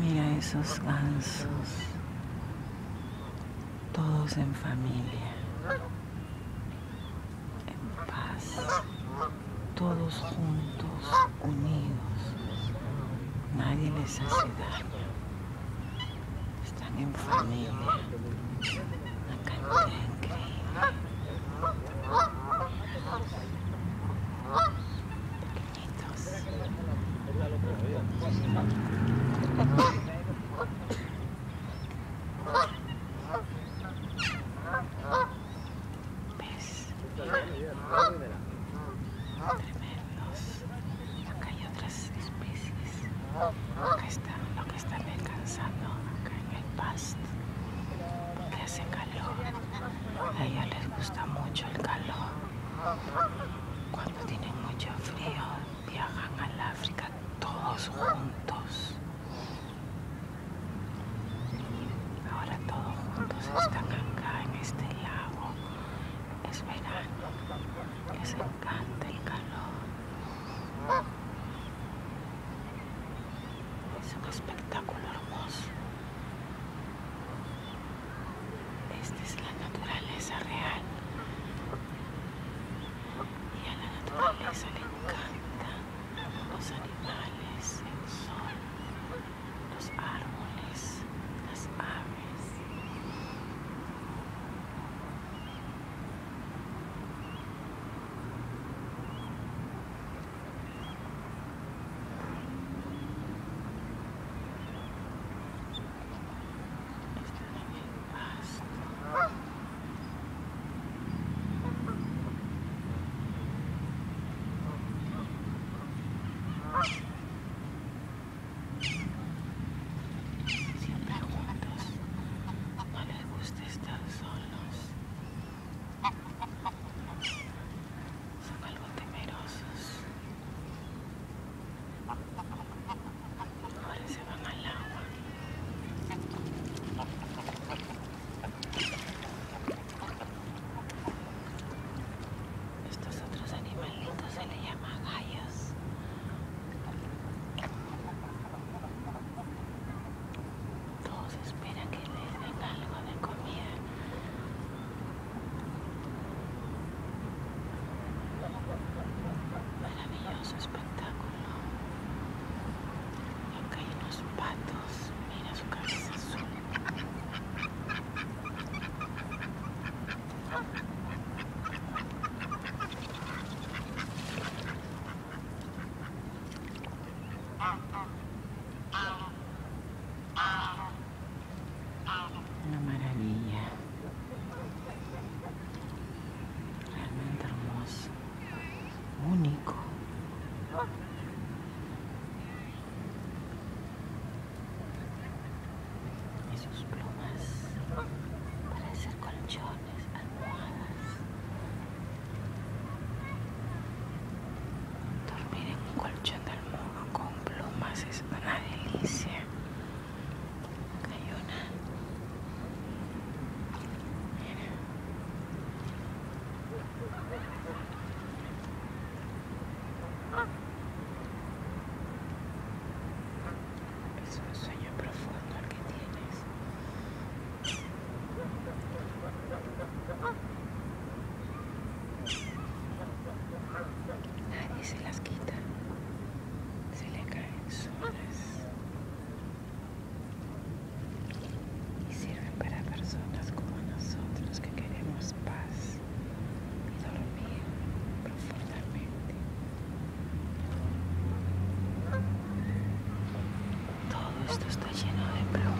Mira esos gansos, todos en familia, en paz, todos juntos, unidos, nadie les hace daño, están en familia, una cantidad increíble. Pequeñitos. ¿Ves? Tremendos. Acá hay otras especies. Acá están los que están descansando acá en el pasto. Que hace calor. A ellos les gusta mucho el calor. están acá en este lago esperando que se encante el calor. Ha ha ha! esto está lleno de plumas.